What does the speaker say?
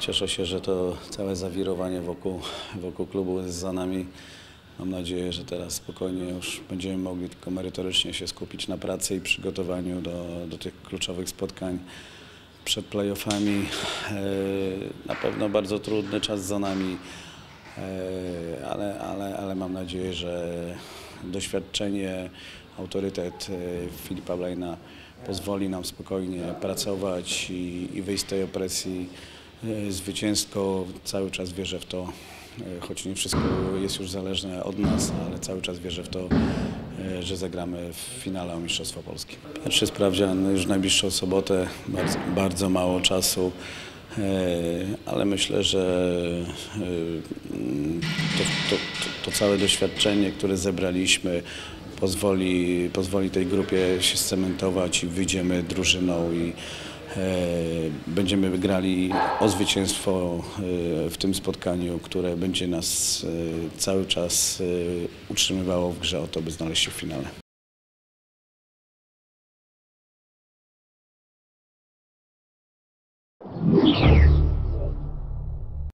Cieszę się, że to całe zawirowanie wokół, wokół klubu jest za nami. Mam nadzieję, że teraz spokojnie już będziemy mogli tylko merytorycznie się skupić na pracy i przygotowaniu do, do tych kluczowych spotkań przed playoffami. E, Na pewno bardzo trudny czas za nami, e, ale, ale, ale mam nadzieję, że doświadczenie, autorytet e, Filipa Blejna pozwoli nam spokojnie pracować i, i wyjść z tej opresji e, zwycięsko. Cały czas wierzę w to, e, choć nie wszystko jest już zależne od nas, ale cały czas wierzę w to, e, że zagramy w finale o Mistrzostwo Polski. Pierwszy sprawdzian już najbliższą sobotę, bardzo, bardzo mało czasu. Ale myślę, że to, to, to, to całe doświadczenie, które zebraliśmy, pozwoli, pozwoli tej grupie się scementować i wyjdziemy drużyną i będziemy grali o zwycięstwo e, w tym spotkaniu, które będzie nas e, cały czas e, utrzymywało w grze o to, by znaleźć się w finale.